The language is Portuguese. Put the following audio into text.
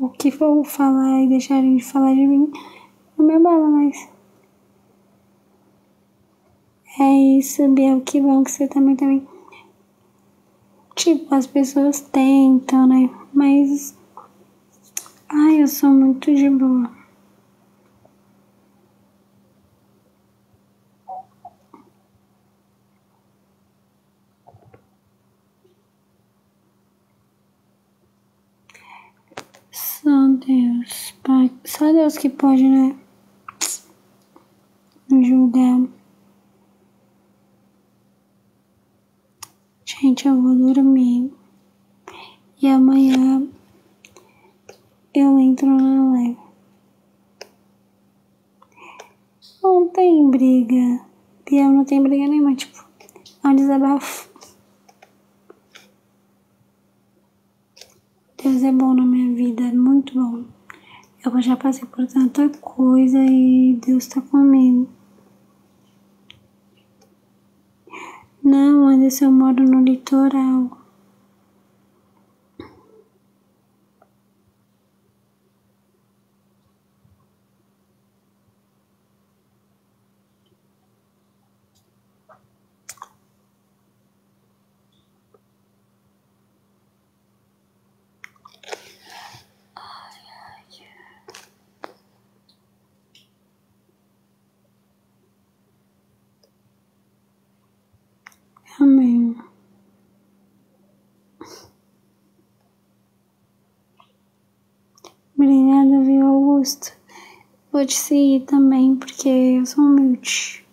o que for falar e deixarem de falar de mim, não me abala mais. É isso, Biel, que bom que você também também. Tipo, as pessoas tentam, né? Mas. Ai, eu sou muito de boa. Só Deus, Pai. Só Deus que pode, né? Julgar. Gente, eu vou dormir. E amanhã eu entro na live. Não tem briga. Biel não tem briga nenhuma, tipo, é um desabafo. Deus é bom na minha vida, muito bom. Eu já passei por tanta coisa e Deus tá comigo. Não, Anderson, eu moro no litoral. Amém. Obrigada, viu, Augusto? Vou te seguir também, porque eu sou humilde.